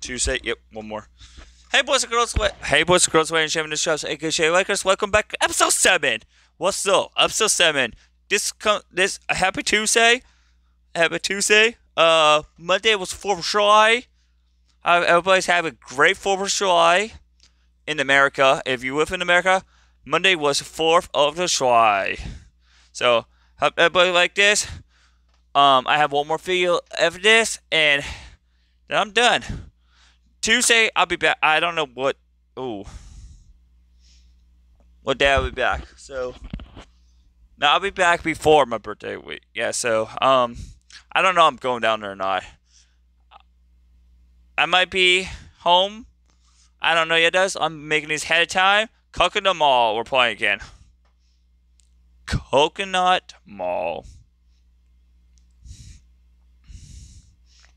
Tuesday. Yep, one more. Hey boys and girls, what? Hey boys and girls, waiting sharing the shows, aka Lakers. Welcome back, episode seven. What's up? Episode seven. This come this happy Tuesday. Happy Tuesday. Uh, Monday was Fourth of July. Uh, everybody's having a great Fourth of July in America. If you live in America, Monday was Fourth of the July. So hope everybody like this. Um, I have one more video of this, and then I'm done. Tuesday, I'll be back. I don't know what. Oh. What day I'll be back. So. No, I'll be back before my birthday week. Yeah, so. Um. I don't know I'm going down there or not. I might be home. I don't know yet, does. I'm making these ahead of time. Coconut Mall, we're playing again. Coconut Mall.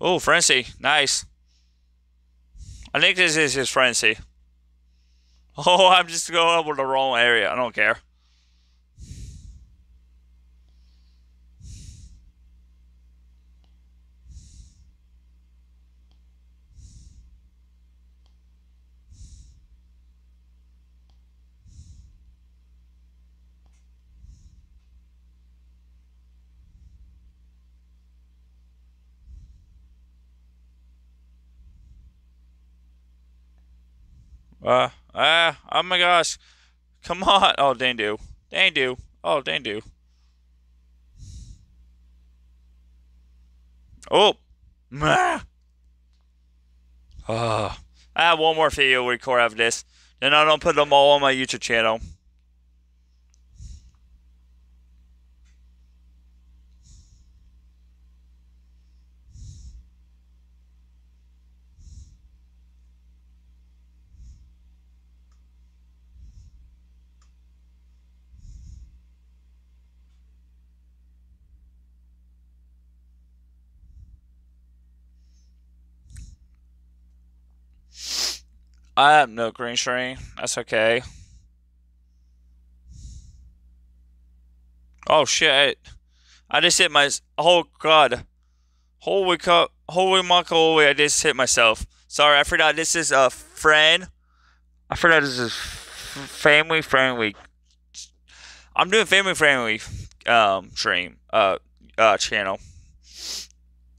Oh, Frenzy. Nice. I think this is his frenzy. Oh, I'm just going over the wrong area. I don't care. Uh, ah, oh my gosh. Come on. Oh, dang do. Dang do. Oh, dang do. Oh. Mah. Oh. I have one more video record of this. Then I don't put them all on my YouTube channel. I have no green screen. That's okay. Oh shit. I just hit my oh god. Holy cup holy holy I just hit myself. Sorry, I forgot this is a friend. I forgot this is family friendly. I'm doing family friendly um stream uh uh channel.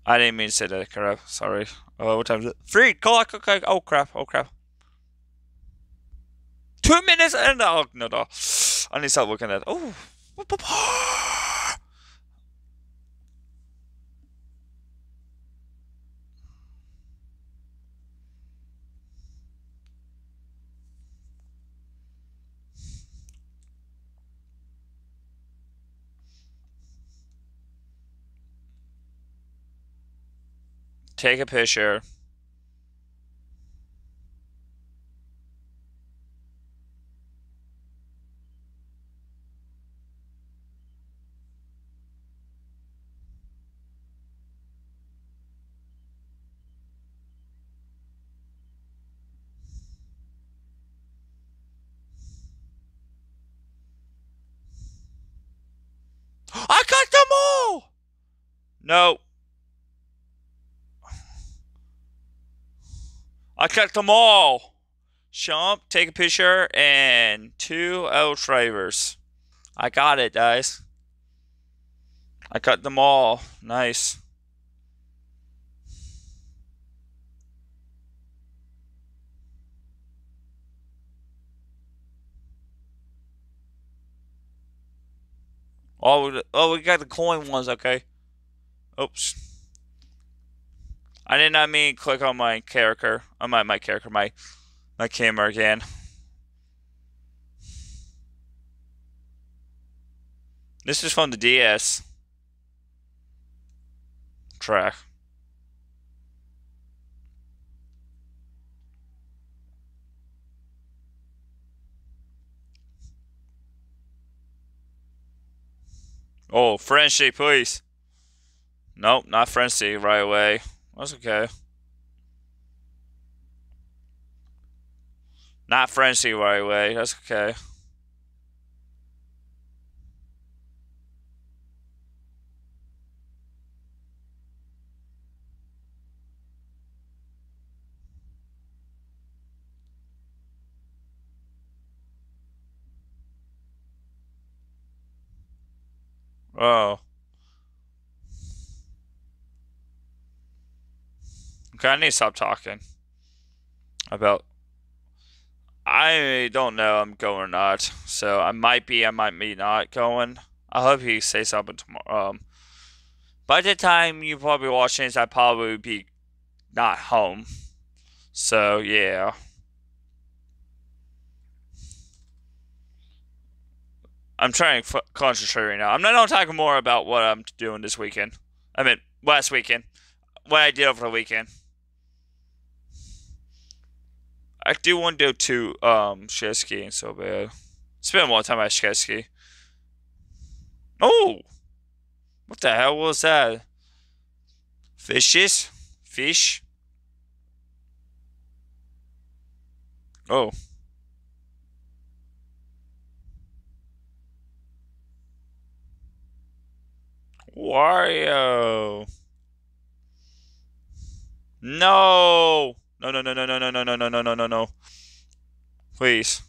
I didn't mean to say that crap. Sorry. Oh, what time is it? Three. Clock. Okay. Oh crap. Oh crap. Two minutes and oh no no. I need to start looking at. Oh. Take a picture. I got them all! No. I got them all. Jump, take a picture, and two outriders. I got it, guys. I got them all. Nice. Oh, we, oh, we got the coin ones, okay. Oops. I did not mean click on my character. On my, my character, my, my camera again. This is from the DS. Track. Oh, Frenzy, please. Nope, not Frenzy right away. That's okay. Not Frenzy right away. That's okay. Oh. Okay, I need to stop talking about. I don't know I'm going or not, so I might be, I might be not going. I hope he say something tomorrow. Um, by the time you probably watching this, I probably be not home. So yeah. I'm trying to concentrate right now. I'm not talking more about what I'm doing this weekend. I mean, last weekend. What I did over the weekend. I do want to do two um jet skiing so bad. A long time I jet ski. Oh! What the hell was that? Fishes? Fish? Oh. Wario. No. No, no, no, no, no, no, no, no, no, no, no, no, no. Please.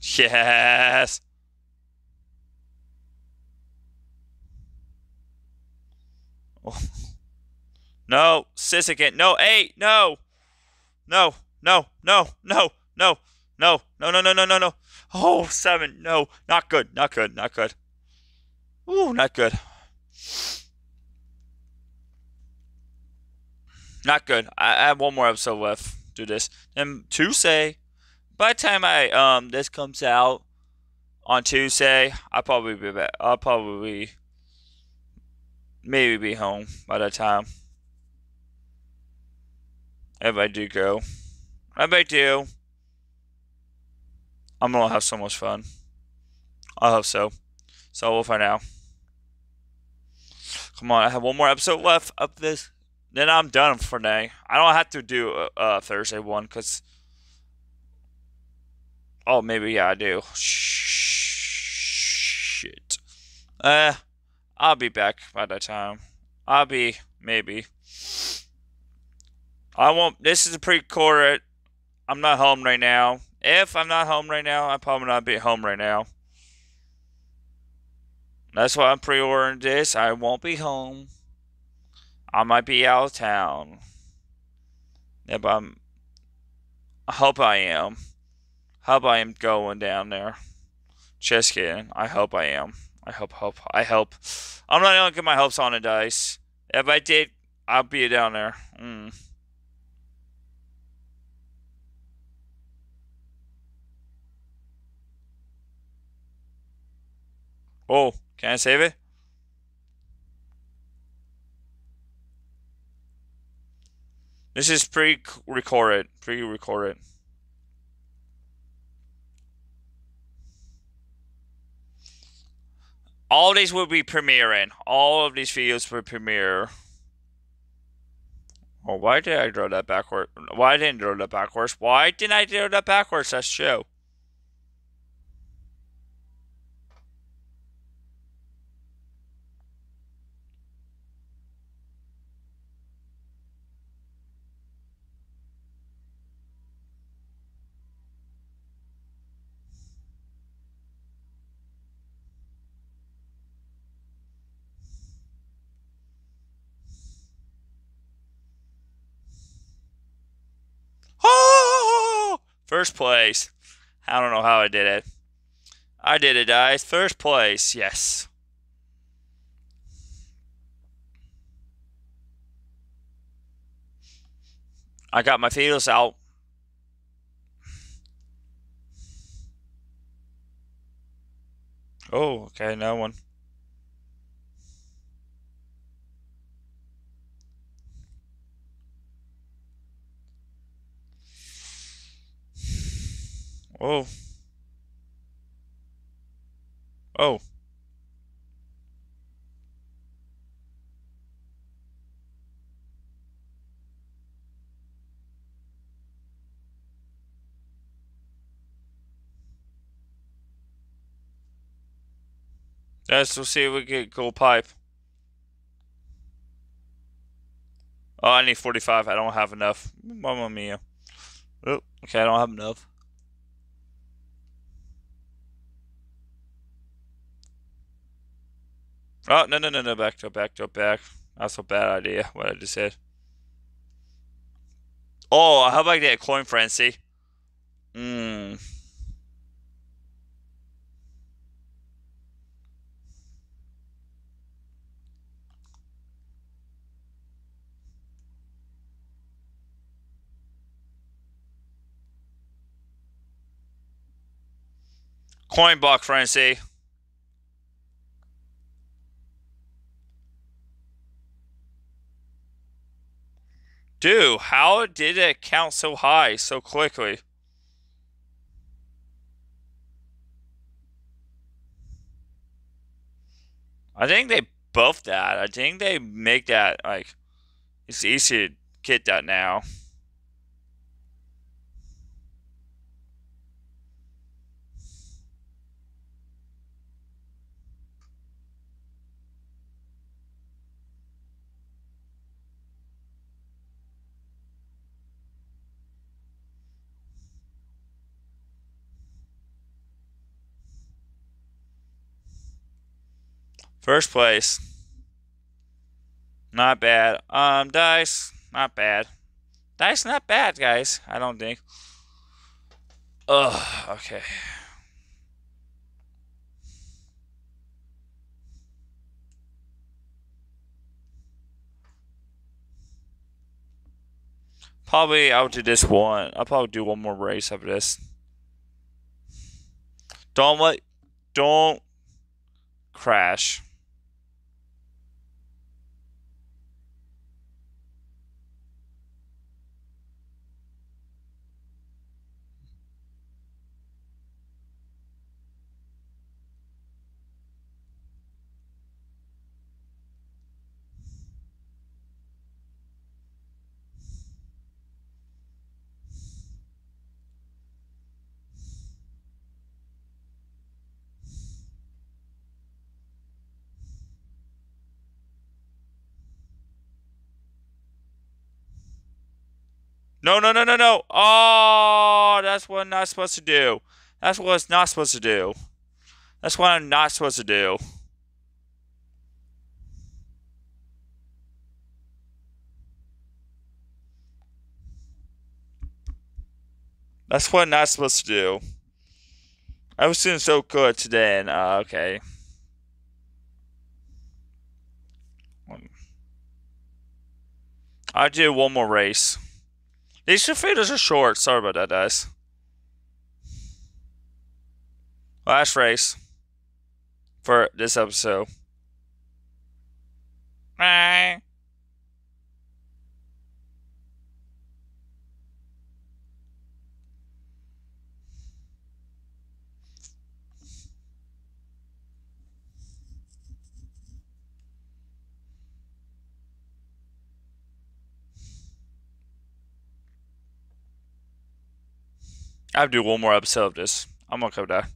Yes. Oh. No, sis. No, eight. No. No. No. No. No. No. No. No. No. No. No. No. No. Oh, seven. No. Not good. Not good. Not good. Ooh, not good. Not good. I, I have one more episode left. Do this. And Tuesday, by the time I um this comes out on Tuesday, I'll probably be back. I'll probably maybe be home by that time. If I do go. If I do, I'm gonna have so much fun. I hope so. So we'll find out. Come on, I have one more episode left of this. Then I'm done for today. I don't have to do a, a Thursday one because. Oh, maybe yeah, I do. Shit. Uh, I'll be back by that time. I'll be maybe. I won't. This is a pre-recorded. I'm not home right now. If I'm not home right now, I probably not be home right now. That's why I'm pre-ordering this. I won't be home. I might be out of town. If I'm. I hope I am. Hope I am going down there. Just kidding. I hope I am. I hope, hope, I hope. I'm not gonna get my hopes on the dice. If I did, I'll be down there. Mm. Oh. Can I save it? This is pre-recorded. Pre-recorded. All these will be premiering. All of these videos will premiere. Oh, why did I draw that backwards? Why didn't I draw that backwards? Why didn't I draw that backwards? That's show. First place. I don't know how I did it. I did it, guys. First place. Yes. I got my feelers out. Oh, okay, no one. Oh. Oh. Let's we'll see if we get gold pipe. Oh, I need 45. I don't have enough. Mamma mia. Oh, okay, I don't have enough. Oh, no, no, no, no. Back to back to back. That's a bad idea, what I just said. Oh, how about I get a coin frenzy? Mmm. Coin block frenzy. Dude, how did it count so high so quickly? I think they buffed that. I think they make that like it's easy to get that now. First place. Not bad. Um, dice, not bad. Dice, not bad, guys. I don't think. Ugh, okay. Probably I'll do this one. I'll probably do one more race of this. Don't let, don't crash. No, no, no, no, no. Oh, that's what I'm not supposed to do. That's what it's not supposed to do. That's what I'm not supposed to do. That's what I'm not supposed to do. I was doing so good today, and uh, okay. I'll do one more race. These two feeders are short. Sorry about that, guys. Last race for this episode. Bye. I have to do one more episode of this. I'm gonna come down.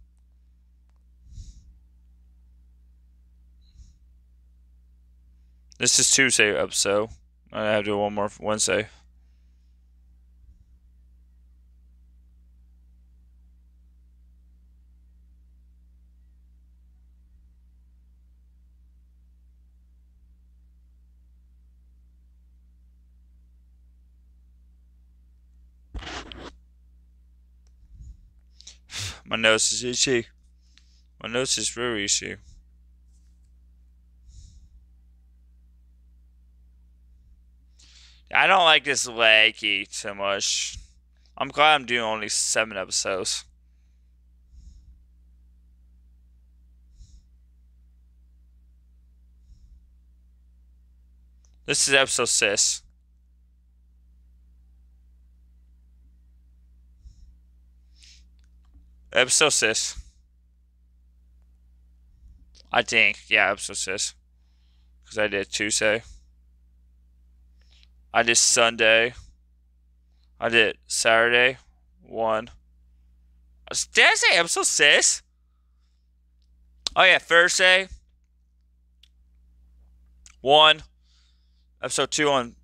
This is Tuesday episode. I have to do one more Wednesday. My nose is itchy. My nose is very itchy. I don't like this laggy too much. I'm glad I'm doing only seven episodes. This is episode six. Episode 6. I think. Yeah, episode 6. Because I did Tuesday. I did Sunday. I did Saturday. One. Did I say episode 6? Oh, yeah, Thursday. One. Episode 2 on.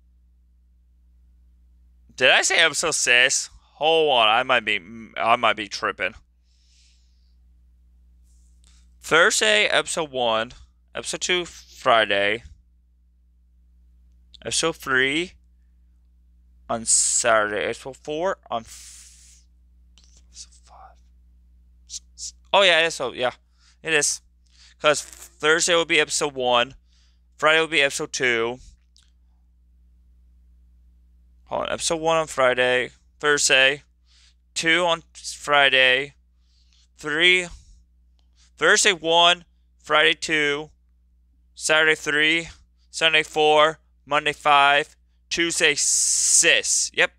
Did I say episode 6? Hold on, I might be I might be tripping. Thursday, episode one, episode two Friday. Episode three on Saturday. Episode four on. F- oh yeah, so yeah, it is. Because Thursday will be episode one, Friday will be episode two. Hold on, episode one on Friday, Thursday, two on Friday, three, Thursday one, Friday two, Saturday three, Sunday four, Monday five, Tuesday six. Yep,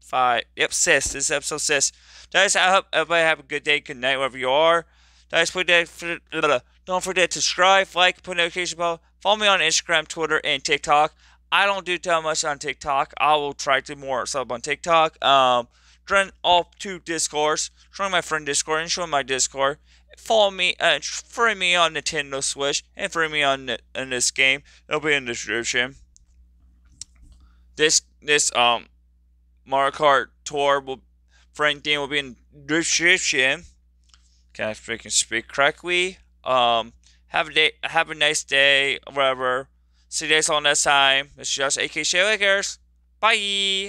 five. Yep, six. This is episode six. Guys, I hope everybody have a good day, good night, wherever you are. Guys, don't forget to subscribe, like, put notification bell. Follow me on Instagram, Twitter, and TikTok. I don't do too much on TikTok. I will try to more sub on TikTok. Um, join all two Discords. Join my friend Discord and join my Discord. Follow me, uh, me on Nintendo Switch and friend me on in this game. It'll be in the description. This this um Mario Kart tour will friend game will be in description. Can I freaking speak correctly? Um, have a day, have a nice day, whatever. See you guys all next time. It's just AK Shea Lakers. Bye.